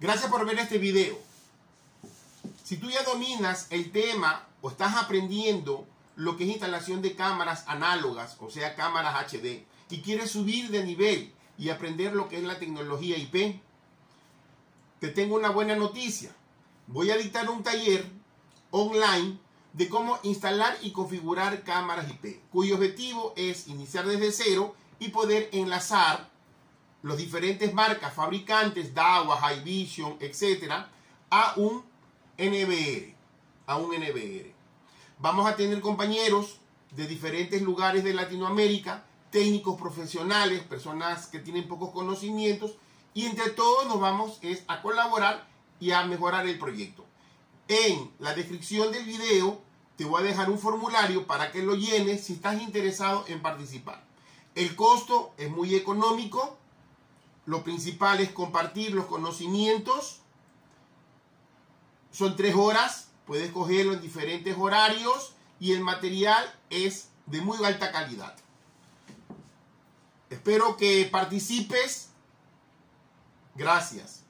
Gracias por ver este video. Si tú ya dominas el tema o estás aprendiendo lo que es instalación de cámaras análogas, o sea, cámaras HD, y quieres subir de nivel y aprender lo que es la tecnología IP, te tengo una buena noticia. Voy a dictar un taller online de cómo instalar y configurar cámaras IP, cuyo objetivo es iniciar desde cero y poder enlazar los diferentes marcas, fabricantes, DAWA, Vision, etcétera, a un NBR, a un NBR. Vamos a tener compañeros de diferentes lugares de Latinoamérica, técnicos profesionales, personas que tienen pocos conocimientos, y entre todos nos vamos es a colaborar y a mejorar el proyecto. En la descripción del video te voy a dejar un formulario para que lo llenes si estás interesado en participar. El costo es muy económico. Lo principal es compartir los conocimientos. Son tres horas. Puedes cogerlo en diferentes horarios y el material es de muy alta calidad. Espero que participes. Gracias.